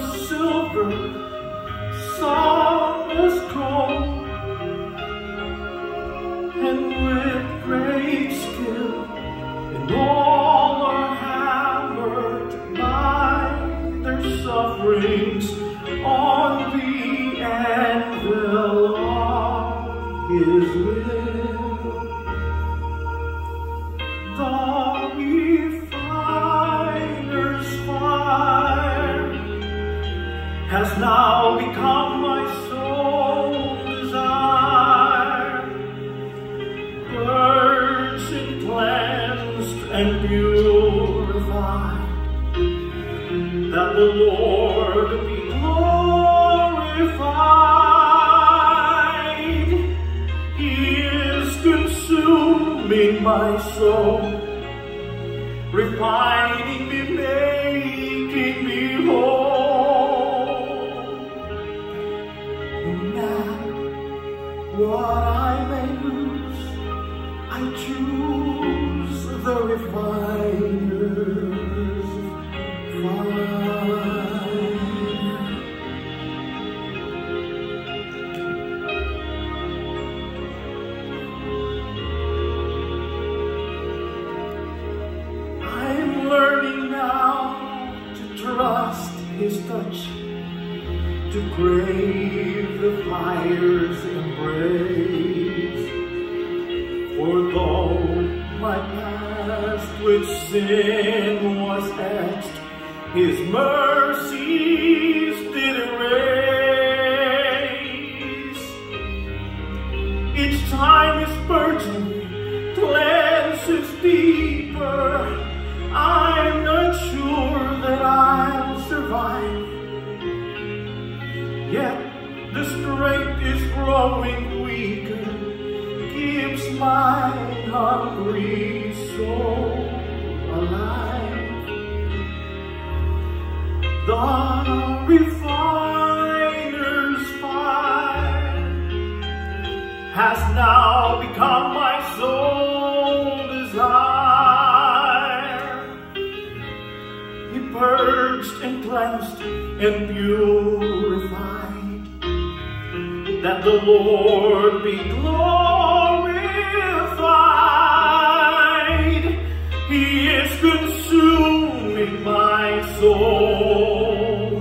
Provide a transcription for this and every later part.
some silver, some as gold, and with great skill, and all are hammered by their sufferings on the has now become my sole desire. Purged cleansed and purified, that the Lord be glorified. He is consuming my soul, refining me, making me whole. What I may lose, I choose the refiner's. Fire. I'm learning now to trust his touch to crave the fire's embrace. For though my past with sin was etched, His mercies Yet the strength is growing weaker, keeps my hungry soul alive. The refiner's fire has now become my sole desire. He purged and cleansed and purified the Lord be glorified. He is consuming my soul.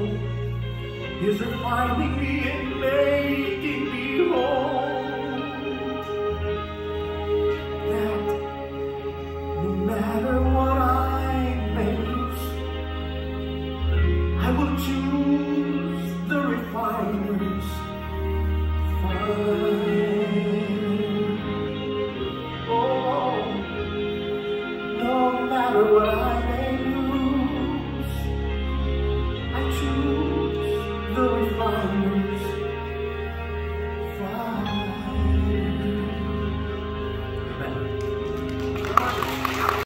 He is refining me and making me whole. That no matter what I Oh, what I